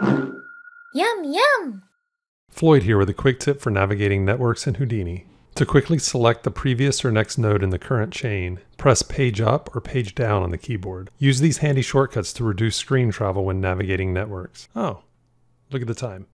Yum, yum! Floyd here with a quick tip for navigating networks in Houdini. To quickly select the previous or next node in the current chain, press page up or page down on the keyboard. Use these handy shortcuts to reduce screen travel when navigating networks. Oh, look at the time.